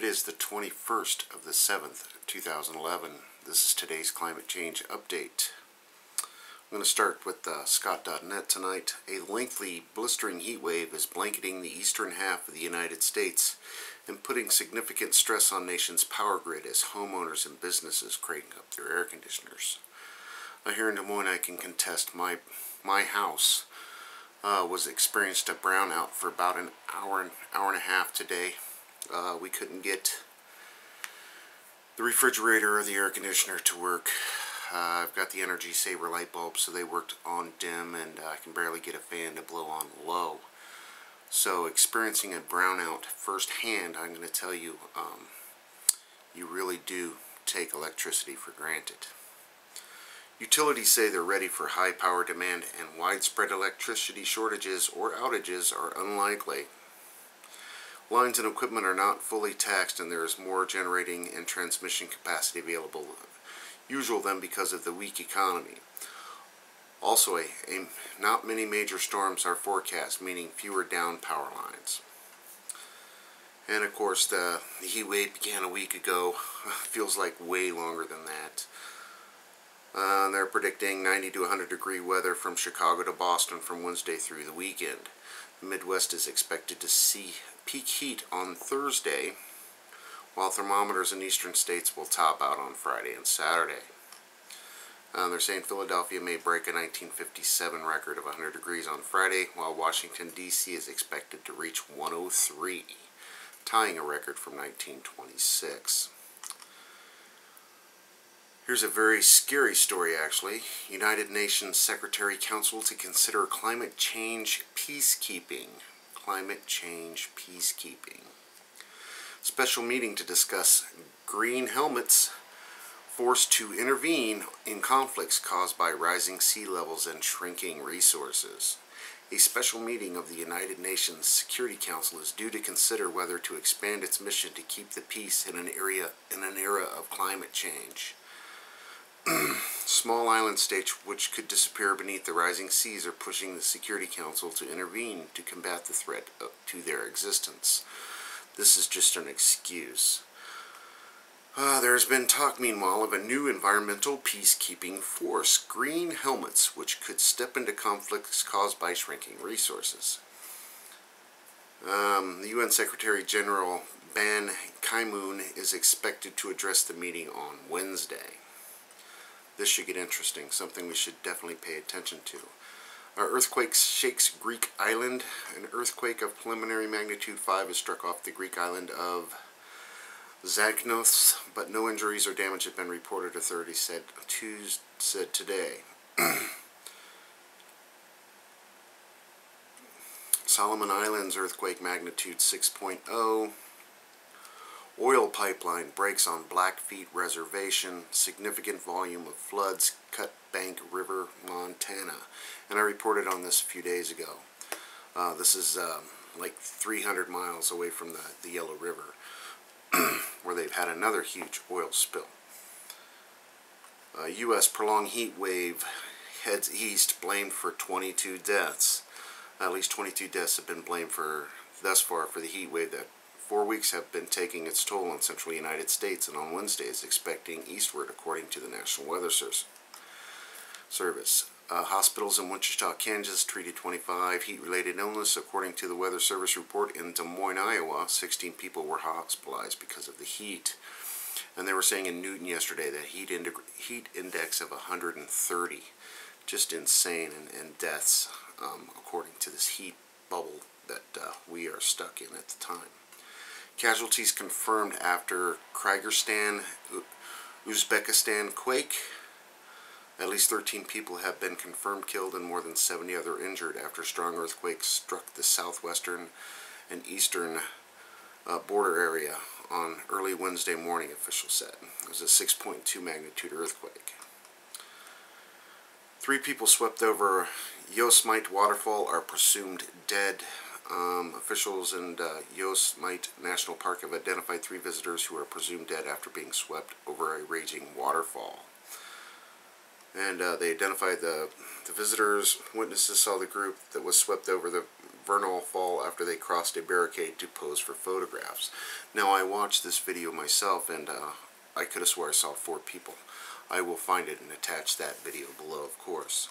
It is the 21st of the 7th, 2011. This is today's climate change update. I'm going to start with uh, Sott.net tonight. A lengthy, blistering heat wave is blanketing the eastern half of the United States and putting significant stress on nation's power grid as homeowners and businesses crank up their air conditioners. Uh, here in Des Moines, I can contest my my house uh, was experienced a brownout for about an hour, an hour and a half today. Uh, we couldn't get the refrigerator or the air conditioner to work. Uh, I've got the Energy Saver light bulbs, so they worked on dim, and I can barely get a fan to blow on low. So experiencing a brownout firsthand, I'm going to tell you, um, you really do take electricity for granted. Utilities say they're ready for high power demand and widespread electricity shortages or outages are unlikely. Lines and equipment are not fully taxed and there is more generating and transmission capacity available usual than because of the weak economy. Also, a, a, not many major storms are forecast, meaning fewer down power lines. And of course, the, the heat wave began a week ago. Feels like way longer than that. Uh, they're predicting 90 to 100 degree weather from Chicago to Boston from Wednesday through the weekend. The Midwest is expected to see peak heat on Thursday, while thermometers in eastern states will top out on Friday and Saturday. Uh, they're saying Philadelphia may break a 1957 record of 100 degrees on Friday, while Washington, D.C. is expected to reach 103, tying a record from 1926. Here's a very scary story, actually. United Nations Secretary Council to consider climate change peacekeeping. Climate change peacekeeping. Special meeting to discuss green helmets forced to intervene in conflicts caused by rising sea levels and shrinking resources. A special meeting of the United Nations Security Council is due to consider whether to expand its mission to keep the peace in an area in an era of climate change. Small island states which could disappear beneath the rising seas are pushing the Security Council to intervene to combat the threat to their existence. This is just an excuse. Uh, there has been talk, meanwhile, of a new environmental peacekeeping force, green helmets, which could step into conflicts caused by shrinking resources. Um, the UN Secretary General Ban Ki-moon is expected to address the meeting on Wednesday this should get interesting, something we should definitely pay attention to. Our earthquake shakes Greek island. An earthquake of preliminary magnitude 5 has struck off the Greek island of Zakynthos, but no injuries or damage have been reported, authorities said, Tuesday, said today. Solomon Islands earthquake magnitude 6.0 Oil pipeline breaks on Blackfeet Reservation. Significant volume of floods cut Bank River, Montana. And I reported on this a few days ago. Uh, this is um, like 300 miles away from the, the Yellow River, where they've had another huge oil spill. Uh, U.S. prolonged heat wave heads east, blamed for 22 deaths. At least 22 deaths have been blamed for thus far for the heat wave that Four weeks have been taking its toll on central United States and on Wednesday is expecting eastward according to the National Weather Service. Uh, hospitals in Wichita, Kansas treated 25 heat-related illness. According to the Weather Service report in Des Moines, Iowa, 16 people were hospitalized because of the heat. And they were saying in Newton yesterday that heat, inde heat index of 130. Just insane and, and deaths um, according to this heat bubble that uh, we are stuck in at the time. Casualties confirmed after Kyrgyzstan, Uzbekistan quake. At least 13 people have been confirmed killed and more than 70 other injured after strong earthquakes struck the southwestern and eastern uh, border area on early Wednesday morning, officials said. It was a 6.2 magnitude earthquake. Three people swept over Yosemite waterfall are presumed dead. Um, officials in uh, Yosemite National Park have identified three visitors who are presumed dead after being swept over a raging waterfall. And uh, they identified the, the visitors. Witnesses saw the group that was swept over the vernal fall after they crossed a barricade to pose for photographs. Now I watched this video myself and uh, I could have swore I saw four people. I will find it and attach that video below of course.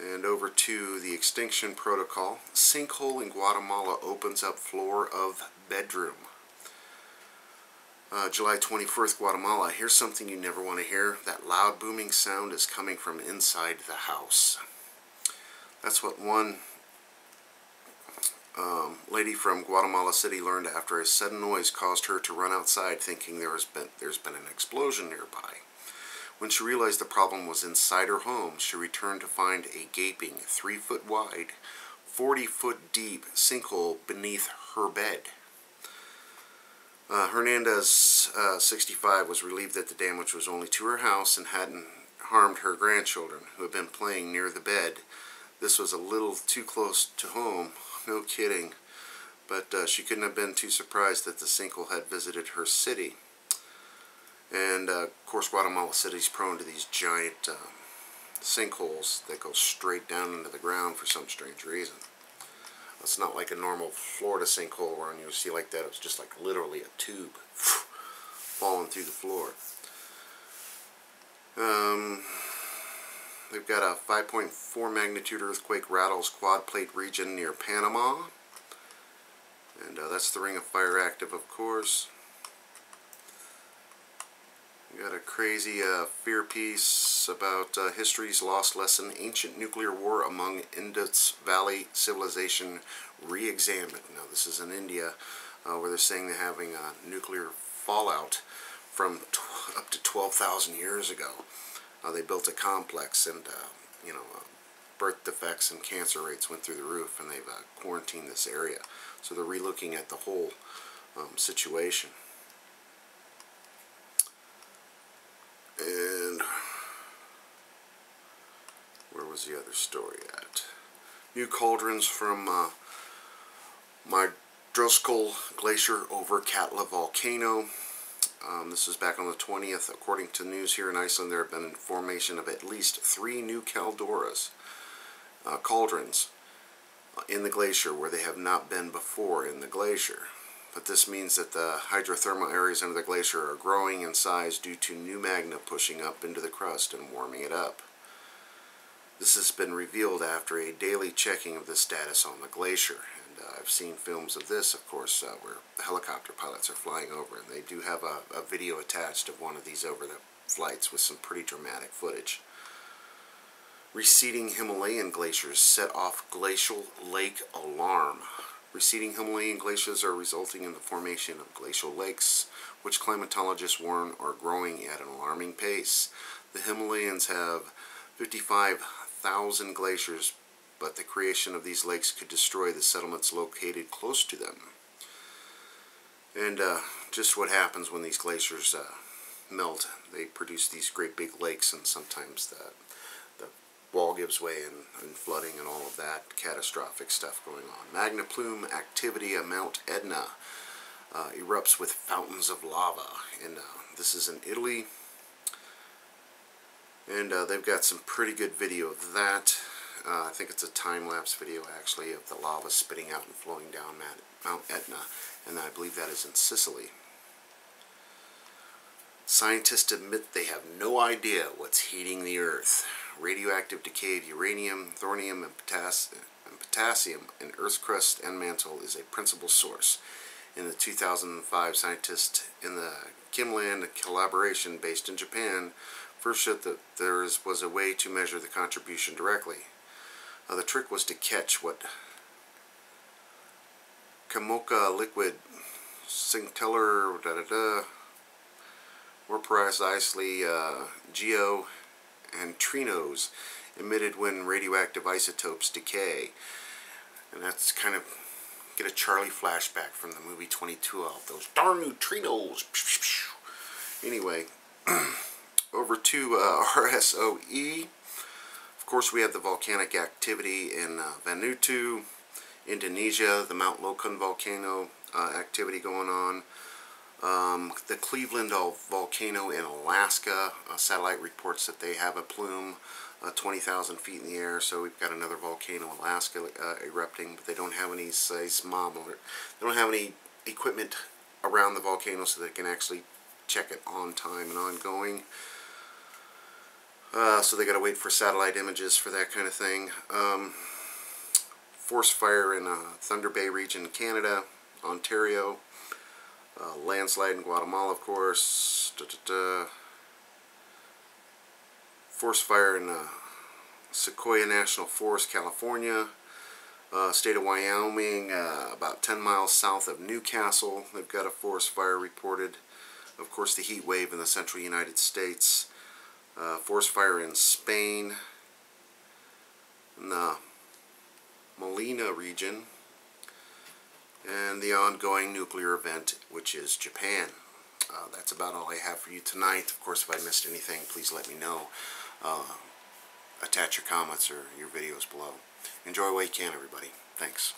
And over to the extinction protocol. Sinkhole in Guatemala opens up floor of bedroom. Uh, July 21st, Guatemala. Here's something you never want to hear. That loud booming sound is coming from inside the house. That's what one um, lady from Guatemala City learned after a sudden noise caused her to run outside thinking there has been, there's been an explosion nearby. When she realized the problem was inside her home, she returned to find a gaping, 3 foot wide, 40 foot deep sinkhole beneath her bed. Uh, Hernandez, uh, 65, was relieved that the damage was only to her house and hadn't harmed her grandchildren, who had been playing near the bed. This was a little too close to home, no kidding, but uh, she couldn't have been too surprised that the sinkhole had visited her city. And uh, of course, Guatemala City is prone to these giant um, sinkholes that go straight down into the ground for some strange reason. It's not like a normal Florida sinkhole where you see like that. It's just like literally a tube falling through the floor. Um, they've got a 5.4 magnitude earthquake rattles quad plate region near Panama. And uh, that's the Ring of Fire active, of course. Got a crazy uh, fear piece about uh, history's lost lesson, ancient nuclear war among Indus Valley civilization re-examined. Now this is in India uh, where they're saying they're having a nuclear fallout from up to 12,000 years ago. Uh, they built a complex and, uh, you know, uh, birth defects and cancer rates went through the roof and they've quarantined this area. So they're relooking at the whole um, situation. And where was the other story at? New cauldrons from uh, my Glacier over Katla Volcano. Um, this is back on the 20th. According to news here in Iceland, there have been formation of at least three new caldoras, uh, cauldrons, in the glacier where they have not been before in the glacier but this means that the hydrothermal areas under the glacier are growing in size due to new magma pushing up into the crust and warming it up. This has been revealed after a daily checking of the status on the glacier. And uh, I've seen films of this, of course, uh, where helicopter pilots are flying over, and they do have a, a video attached of one of these over the flights with some pretty dramatic footage. Receding Himalayan glaciers set off glacial lake alarm. Receding Himalayan glaciers are resulting in the formation of glacial lakes, which climatologists warn are growing at an alarming pace. The Himalayas have 55,000 glaciers, but the creation of these lakes could destroy the settlements located close to them. And uh, just what happens when these glaciers uh, melt. They produce these great big lakes, and sometimes the wall gives way and, and, flooding and all of that catastrophic stuff going on. Magma plume activity at Mount Etna uh, erupts with fountains of lava. And uh, this is in Italy. And uh, they've got some pretty good video of that. Uh, I think it's a time-lapse video actually of the lava spitting out and flowing down Mount Etna. And I believe that is in Sicily. Scientists admit they have no idea what's heating the Earth radioactive decay of uranium, thorium, and, and potassium in Earth's crust and mantle is a principal source. In the 2005, scientists in the KamLAND collaboration based in Japan first showed that there was a way to measure the contribution directly. Uh, the trick was to catch what Kamoka liquid scintillar da da da more precisely uh, geo and trinos emitted when radioactive isotopes decay. And that's kind of get a Charlie flashback from the movie 2012. Those darn neutrinos. Anyway, over to uh, RSOE. Of course, we have the volcanic activity in uh, Vanuatu, Indonesia, the Mount Lokon volcano uh, activity going on. Um, the Cleveland volcano in Alaska, uh, satellite reports that they have a plume. uh, 20,000 feet in the air. So we've got another volcano, in Alaska, uh, erupting, but they don't have any seismometer. They don't have any equipment around the volcano so they can actually check it on time and ongoing. Uh, so they got to wait for satellite images for that kind of thing. Um, forest fire in uh, Thunder Bay region, Canada, Ontario. Uh, landslide in Guatemala, of course. Da, da, da. Forest fire in uh, Sequoia National Forest, California. Uh, state of Wyoming, uh, about 10 miles south of Newcastle. They've got a forest fire reported. Of course, the heat wave in the central United States. Uh, forest fire in Spain. In the Molina region. And the ongoing nuclear event, which is Japan. Uh, that's about all I have for you tonight. Of course, if I missed anything, please let me know. Uh, attach your comments or your videos below. Enjoy what you can, everybody. Thanks.